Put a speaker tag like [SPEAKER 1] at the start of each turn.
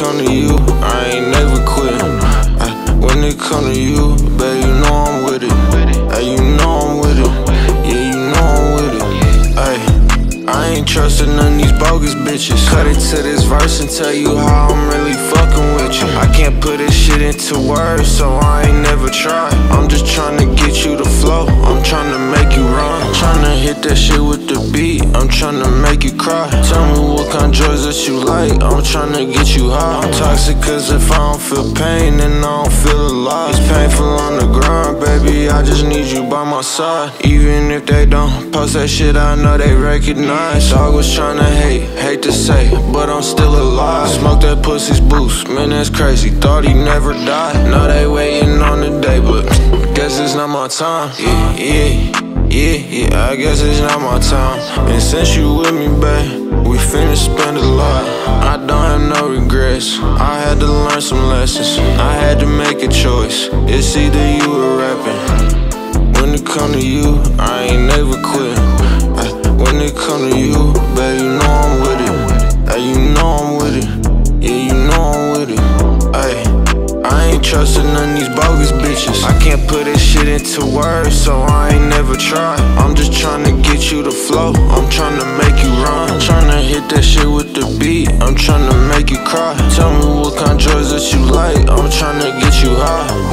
[SPEAKER 1] come to you, I ain't never quit. Ay, when it come to you, baby, you know I'm with it. Ay, you know I'm with it. Yeah, you know I'm with it. I ain't trusting none of these bogus bitches. Cut it to this verse and tell you how I'm really fucking with you. I can't put this shit into words, so I ain't never tried. I'm just trying to get you to flow. I'm trying to make you run. Trying to hit that shit with the beat. I'm trying to make you cry. Tell kind drugs that you like. I'm trying to get you high. I'm toxic cause if I don't feel pain, then I don't feel alive. It's painful on the ground, baby. I just need you by my side. Even if they don't post that shit, I know they recognize. Dog was trying to hate, hate to say, but I'm still alive. Smoke that pussy's boost, man, that's crazy. Thought he never died. Now they waiting on the day, but guess it's not my time. Yeah, yeah. Yeah, yeah, I guess it's not my time. And since you with me, babe, we finna spend a lot. I don't have no regrets. I had to learn some lessons. I had to make a choice. It's either you or rapping. When it come to you, I ain't never quit. Uh, when it come to you, babe, you know I'm with ain't trusting none of these bogus bitches. I can't put this shit into words, so I ain't never tried. I'm just trying to get you to flow. I'm trying to make you run. Trying to hit that shit with the beat. I'm trying to make you cry. Tell me what kind of drugs that you like. I'm trying to get you high.